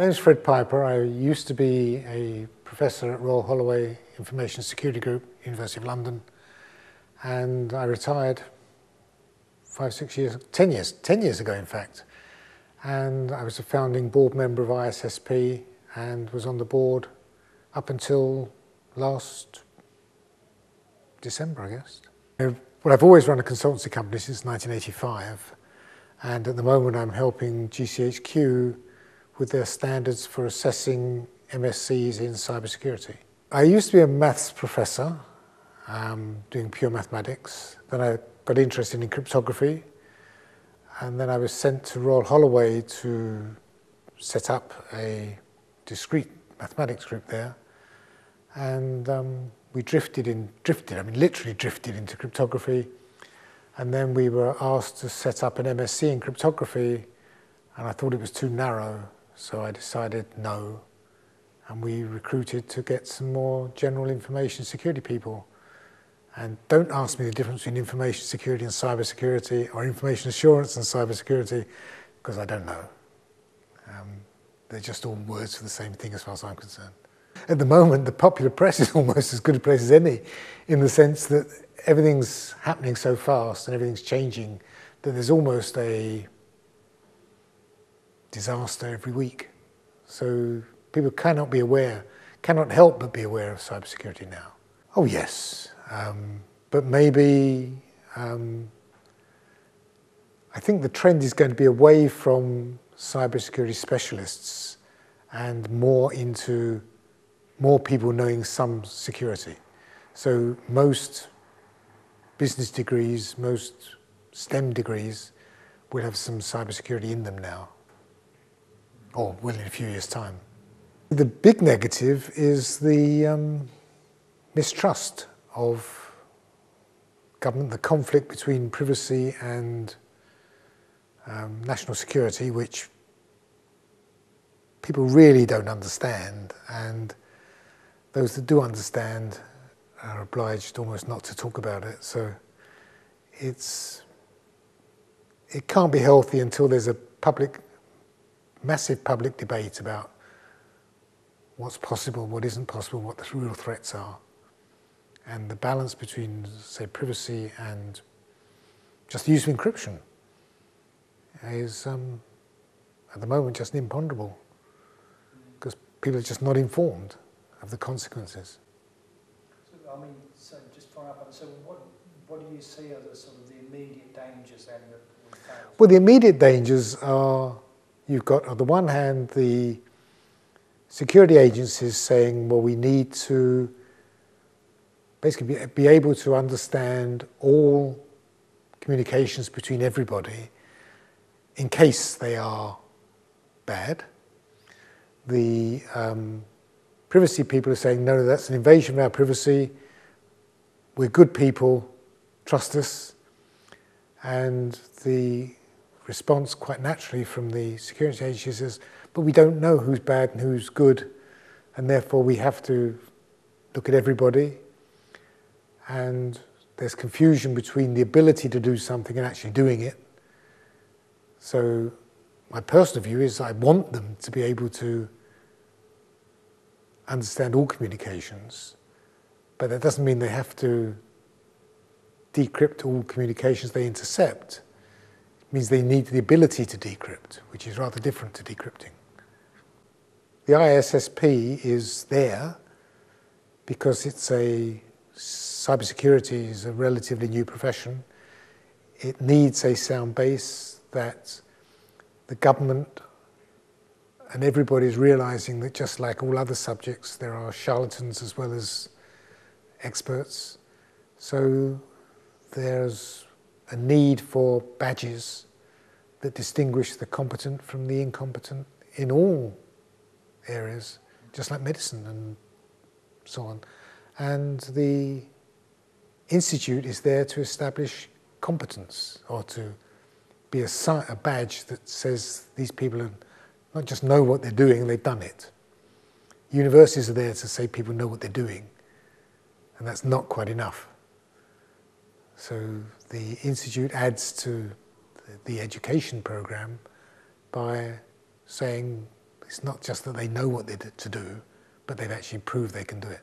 My name's Fred Piper. I used to be a professor at Royal Holloway Information Security Group, University of London, and I retired five, six years, ten years, ten years ago in fact. And I was a founding board member of IISP and was on the board up until last December, I guess. Well, I've always run a consultancy company since 1985, and at the moment I'm helping GCHQ with their standards for assessing MSCs in cybersecurity. I used to be a maths professor, um, doing pure mathematics. Then I got interested in cryptography, and then I was sent to Royal Holloway to set up a discrete mathematics group there, and um, we drifted in, drifted, I mean literally drifted into cryptography. And then we were asked to set up an MSc in cryptography and I thought it was too narrow. So I decided no. And we recruited to get some more general information security people. And don't ask me the difference between information security and cybersecurity or information assurance and cybersecurity because I don't know. Um, they're just all words for the same thing as far as I'm concerned. At the moment, the popular press is almost as good a place as any, in the sense that everything's happening so fast and everything's changing that there's almost a disaster every week. So people cannot be aware, cannot help but be aware of cybersecurity now. Oh yes, um, but maybe um, I think the trend is going to be away from cybersecurity specialists and more into more people knowing some security. So most business degrees, most STEM degrees will have some cybersecurity in them now, or will in a few years' time. The big negative is the um, mistrust of government, the conflict between privacy and um, national security, which people really don't understand, and those that do understand are obliged almost not to talk about it. So it's it can't be healthy until there's a public, massive public debate about what's possible, what isn't possible, what the real threats are, and the balance between, say, privacy and just the use of encryption is um, at the moment just imponderable because people are just not informed of the consequences. So, I mean, so just follow up on so what, what do you see are the sort of the immediate dangers then that we face? Well, the immediate dangers are you've got, on the one hand, the security agencies saying, well, we need to basically be, be able to understand all communications between everybody in case they are bad. The um, privacy people are saying, no, that's an invasion of our privacy. We're good people, trust us. And the response quite naturally from the security agencies is, but we don't know who's bad and who's good, and therefore we have to look at everybody. And there's confusion between the ability to do something and actually doing it. So my personal view is I want them to be able to understand all communications, but that doesn't mean they have to decrypt all communications they intercept. Means they need the ability to decrypt, which is rather different to decrypting. The IISP is there because it's a cybersecurity is a relatively new profession. It needs a sound base that the government and everybody's realizing that just like all other subjects, there are charlatans as well as experts. So there's a need for badges that distinguish the competent from the incompetent in all areas, just like medicine and so on. And the institute is there to establish competence or to be a, a badge that says these people are not just know what they're doing, they've done it. Universities are there to say people know what they're doing, and that's not quite enough. So the Institute adds to the education program by saying It's not just that they know what they to do, but they've actually proved they can do it.